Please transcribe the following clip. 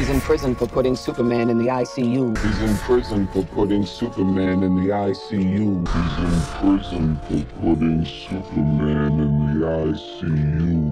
He's in prison for putting Superman in the ICU. He's in prison for putting Superman in the ICU. He's in prison for putting Superman in the ICU.